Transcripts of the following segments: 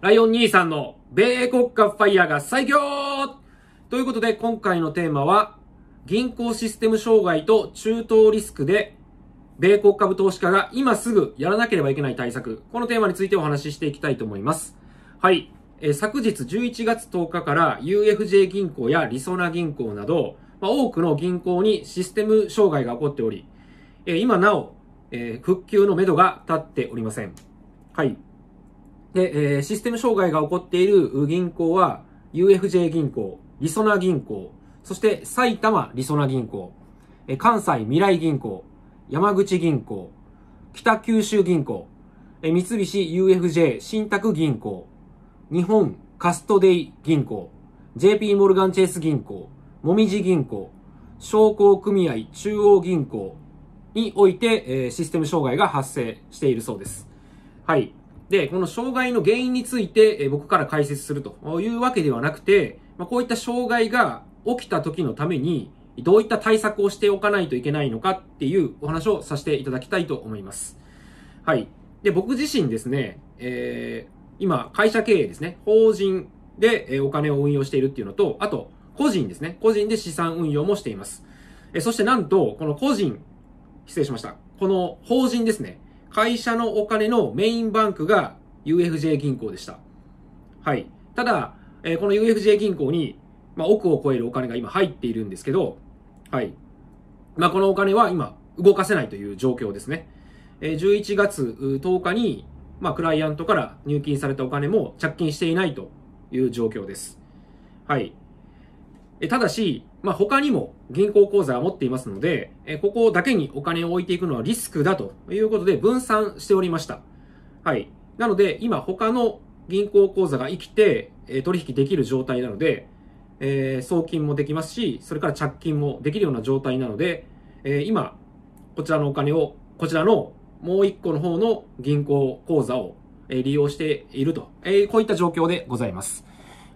ライオン兄さんの米国家ファイヤーが最強ということで今回のテーマは銀行システム障害と中東リスクで米国株投資家が今すぐやらなければいけない対策。このテーマについてお話ししていきたいと思います。はい。えー、昨日11月10日から UFJ 銀行やリソナ銀行など、まあ、多くの銀行にシステム障害が起こっており、えー、今なお、えー、復旧のめどが立っておりません。はい。で、えー、システム障害が起こっている銀行は、UFJ 銀行、りそな銀行、そして埼玉りそな銀行、えー、関西未来銀行、山口銀行、北九州銀行、えー、三菱 UFJ 信託銀行、日本カストデイ銀行、JP モルガンチェイス銀行、もみじ銀行、商工組合中央銀行において、えー、システム障害が発生しているそうです。はい。で、この障害の原因について、え僕から解説するというわけではなくて、まこういった障害が起きた時のために、どういった対策をしておかないといけないのかっていうお話をさせていただきたいと思います。はい。で、僕自身ですね、えー、今、会社経営ですね、法人でお金を運用しているっていうのと、あと、個人ですね、個人で資産運用もしています。えそしてなんと、この個人、失礼しました。この法人ですね、会社のお金のメインバンクが UFJ 銀行でした。はい。ただ、えー、この UFJ 銀行に、まあ、億を超えるお金が今入っているんですけど、はい。まあ、このお金は今、動かせないという状況ですね。えー、11月10日に、まあ、クライアントから入金されたお金も着金していないという状況です。はい。えただし、まあ、他にも銀行口座を持っていますので、えここだけにお金を置いていくのはリスクだということで分散しておりました。はい。なので、今他の銀行口座が生きて、え取引できる状態なので、えー、送金もできますし、それから着金もできるような状態なので、えー、今、こちらのお金を、こちらのもう一個の方の銀行口座を利用していると、えー、こういった状況でございます。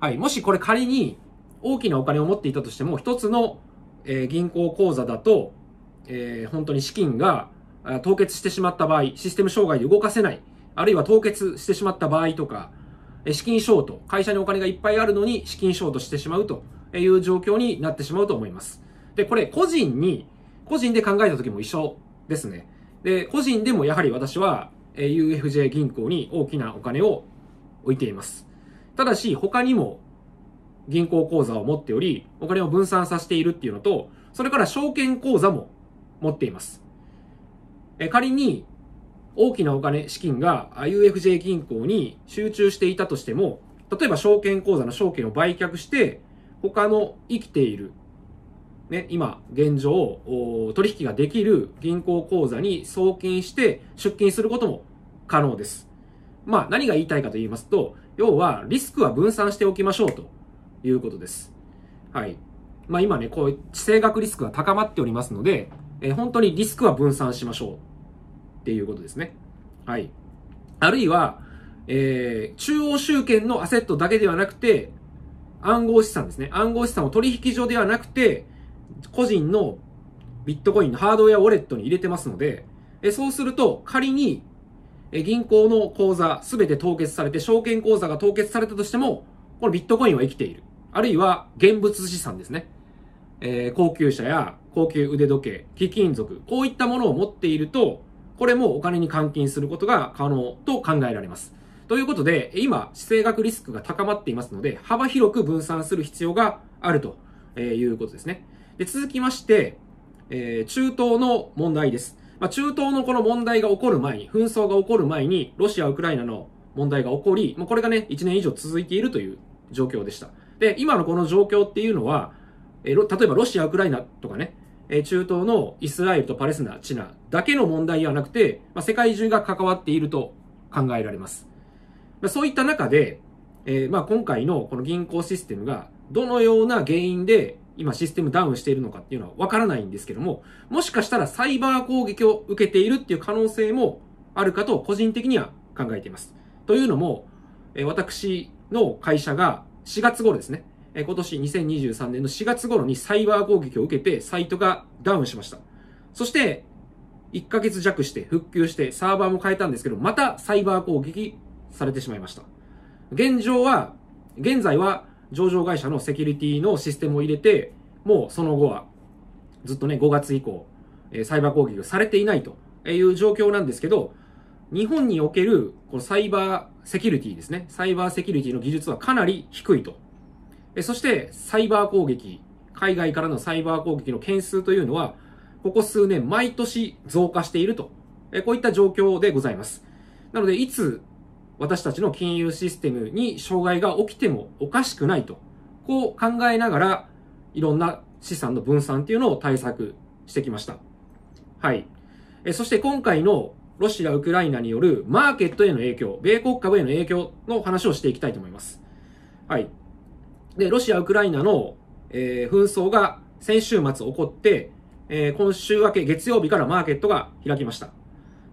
はい。もしこれ仮に大きなお金を持っていたとしても、一つの、えー、銀行口座だと、えー、本当に資金が凍結してしまった場合、システム障害で動かせない、あるいは凍結してしまった場合とか、資金ショート、会社にお金がいっぱいあるのに資金ショートしてしまうという状況になってしまうと思います。で、これ個人に、個人で考えた時も一緒ですね。で、個人でもやはり私は UFJ 銀行に大きなお金を置いています。ただし、他にも銀行口座を持っており、お金を分散させているっていうのと、それから証券口座も持っています。え仮に大きなお金、資金が UFJ 銀行に集中していたとしても、例えば証券口座の証券を売却して、他の生きている、ね、今、現状、取引ができる銀行口座に送金して出金することも可能です。まあ、何が言いたいかと言いますと、要は、リスクは分散しておきましょうということです。はい。まあ今ね、こう、地政学リスクが高まっておりますので、えー、本当にリスクは分散しましょうっていうことですね。はい。あるいは、えー、中央集権のアセットだけではなくて、暗号資産ですね。暗号資産を取引所ではなくて、個人のビットコインのハードウェアウォレットに入れてますので、えそうすると仮に銀行の口座すべて凍結されて、証券口座が凍結されたとしても、このビットコインは生きている。あるいは現物資産ですね。えー、高級車や高級腕時計、貴金属、こういったものを持っていると、これもお金に換金することが可能と考えられます。ということで、今、地政学リスクが高まっていますので、幅広く分散する必要があるということですね。で続きまして、えー、中東の問題です。まあ、中東のこの問題が起こる前に、紛争が起こる前に、ロシア、ウクライナの問題が起こり、まあ、これがね、1年以上続いているという状況でした。で、今のこの状況っていうのは、え例えばロシア、ウクライナとかね、え中東のイスラエルとパレスナ、チナだけの問題ではなくて、まあ、世界中が関わっていると考えられます。まあ、そういった中で、えー、まあ今回のこの銀行システムがどのような原因で今システムダウンしているのかっていうのはわからないんですけども、もしかしたらサイバー攻撃を受けているっていう可能性もあるかと個人的には考えています。というのも、え私の会社が4月頃ですね、え今年2023年の4月頃にサイバー攻撃を受けてサイトがダウンしました。そして、1ヶ月弱して復旧してサーバーも変えたんですけど、またサイバー攻撃されてしまいました。現状は、現在は上場会社のセキュリティのシステムを入れて、もうその後はずっとね、5月以降、サイバー攻撃がされていないという状況なんですけど、日本におけるこのサイバーセキュリティですね。サイバーセキュリティの技術はかなり低いと。そして、サイバー攻撃、海外からのサイバー攻撃の件数というのは、ここ数年毎年増加していると。こういった状況でございます。なので、いつ私たちの金融システムに障害が起きてもおかしくないと。こう考えながら、いろんな資産の分散っていうのを対策してきました。はい。そして今回のロシア、ウクライナによるマーケットへの影響、米国株への影響の話をしていきたいと思います。はい。で、ロシア、ウクライナの、えー、紛争が先週末起こって、えー、今週明け月曜日からマーケットが開きました。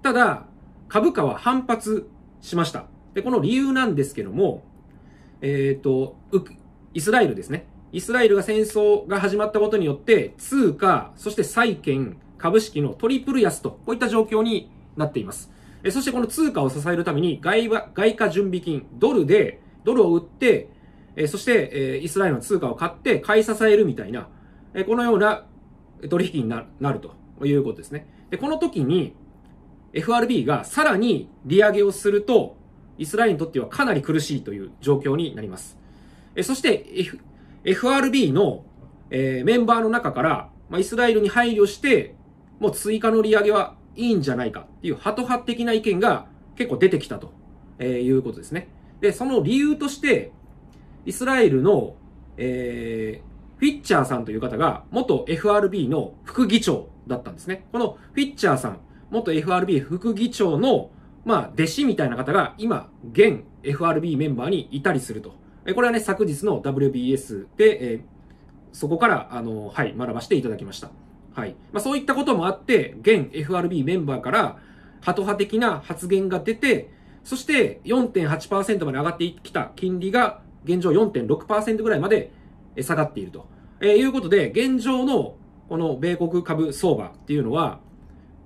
ただ、株価は反発しました。で、この理由なんですけども、えっ、ー、と、イスラエルですね。イスラエルが戦争が始まったことによって、通貨、そして債券、株式のトリプル安と、こういった状況になっています。えそしてこの通貨を支えるために外外貨準備金、ドルで、ドルを売って、えそして、えイスラエルの通貨を買って買い支えるみたいな、えこのような取引になるということですね。で、この時に FRB がさらに利上げをすると、イスラエルにとってはかなり苦しいという状況になります。えそして、FRB の、え、メンバーの中から、ま、イスラエルに配慮して、もう追加の利上げはいいんじゃないかっていうハト派的な意見が結構出てきたと、えー、いうことですね。で、その理由として、イスラエルの、えー、フィッチャーさんという方が元 FRB の副議長だったんですね。このフィッチャーさん、元 FRB 副議長の、まあ、弟子みたいな方が今、現 FRB メンバーにいたりすると。これはね、昨日の WBS で、えー、そこから、あの、はい、学ばせていただきました。はい。まあ、そういったこともあって、現 FRB メンバーから、ハト派的な発言が出て、そして4.8%まで上がってきた金利が現状4.6%ぐらいまで下がっていると、えー、いうことで、現状のこの米国株相場っていうのは、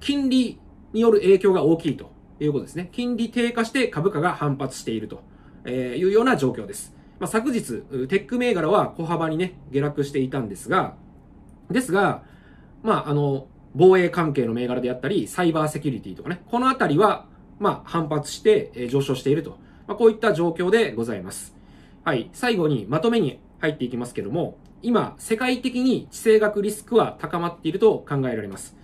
金利による影響が大きいということですね。金利低下して株価が反発しているというような状況です。まあ、昨日、テック銘柄は小幅にね、下落していたんですが、ですが、まあ、あの、防衛関係の銘柄であったり、サイバーセキュリティとかね、このあたりは、まあ、反発して、上昇していると。まあ、こういった状況でございます。はい。最後にまとめに入っていきますけども、今、世界的に地政学リスクは高まっていると考えられます。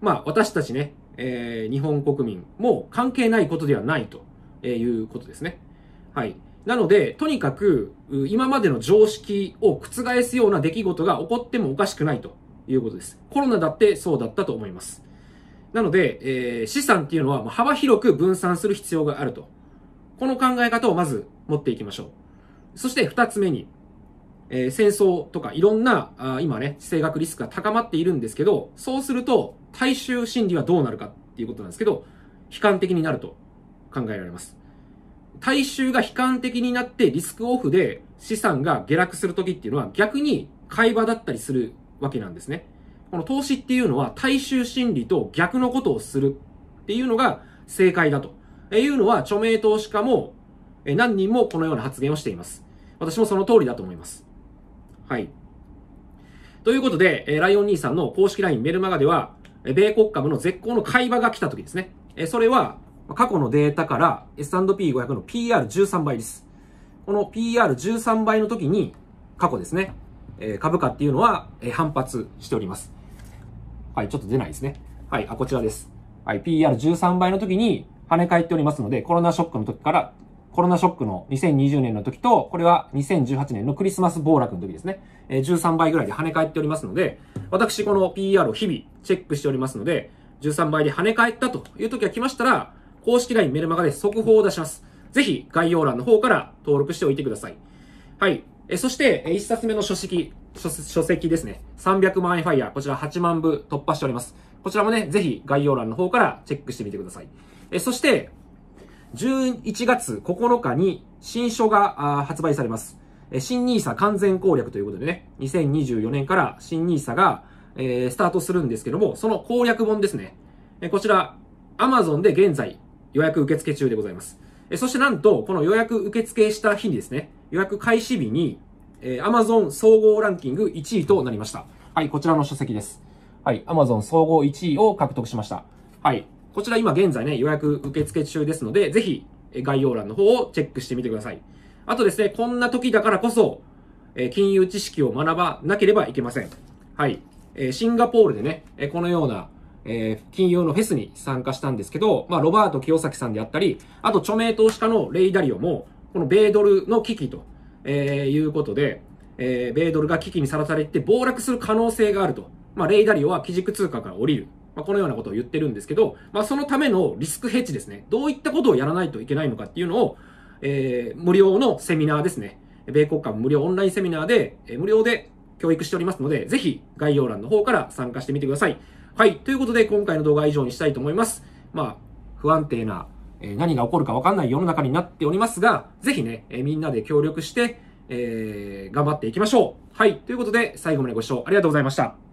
まあ、私たちね、えー、日本国民も関係ないことではないということですね。はい。なので、とにかく、今までの常識を覆すような出来事が起こってもおかしくないということです。コロナだってそうだったと思います。なので、えー、資産っていうのは幅広く分散する必要があると。この考え方をまず持っていきましょう。そして二つ目に、えー、戦争とかいろんな、あ今ね、地政学リスクが高まっているんですけど、そうすると、大衆心理はどうなるかっていうことなんですけど、悲観的になると考えられます。大衆が悲観的になってリスクオフで資産が下落するときっていうのは逆に買い場だったりするわけなんですね。この投資っていうのは大衆心理と逆のことをするっていうのが正解だというのは著名投資家も何人もこのような発言をしています。私もその通りだと思います。はい。ということで、ライオン兄さんの公式 LINE メルマガでは、米国株の絶好の買い場が来た時ですね。それは過去のデータから S&P500 の PR13 倍です。この PR13 倍の時に過去ですね、え株価っていうのはえ反発しております。はい、ちょっと出ないですね。はい、あ、こちらです。はい、PR13 倍の時に跳ね返っておりますので、コロナショックの時から、コロナショックの2020年の時と、これは2018年のクリスマス暴落の時ですねえ。13倍ぐらいで跳ね返っておりますので、私この PR を日々チェックしておりますので、13倍で跳ね返ったという時が来ましたら、公式 LINE メルマガで速報を出します。ぜひ概要欄の方から登録しておいてください。はい。えそして、え1冊目の書籍、書籍ですね。300万円ファイヤー。こちら8万部突破しております。こちらもね、ぜひ概要欄の方からチェックしてみてください。えそして、11月9日に新書が発売されます。え新 nisa 完全攻略ということでね、2024年から新 nisa が、えー、スタートするんですけども、その攻略本ですね。えこちら、Amazon で現在予約受付中でございます。えそしてなんと、この予約受付した日にですね、予約開始日に、えー、Amazon 総合ランキング1位となりました。はい、こちらの書籍です。はい、Amazon 総合1位を獲得しました。はい、こちら今現在ね、予約受付中ですので、ぜひ概要欄の方をチェックしてみてください。あとですね、こんな時だからこそ、え金融知識を学ばなければいけません。はい。えシンガポールでね、えこのような、え金融のフェスに参加したんですけど、まあ、ロバート清崎さんであったり、あと著名投資家のレイ・ダリオも、この米ドルの危機と、えいうことで、え米ドルが危機にさらされて暴落する可能性があると。まあ、レイ・ダリオは基軸通貨から降りる。まあ、このようなことを言ってるんですけど、まあ、そのためのリスクヘッジですね。どういったことをやらないといけないのかっていうのを、えー、無料のセミナーですね。米国株無料オンラインセミナーで、えー、無料で教育しておりますので、ぜひ概要欄の方から参加してみてください。はい。ということで、今回の動画は以上にしたいと思います。まあ、不安定な、え、何が起こるかわかんない世の中になっておりますが、ぜひね、え、みんなで協力して、えー、頑張っていきましょう。はい。ということで、最後までご視聴ありがとうございました。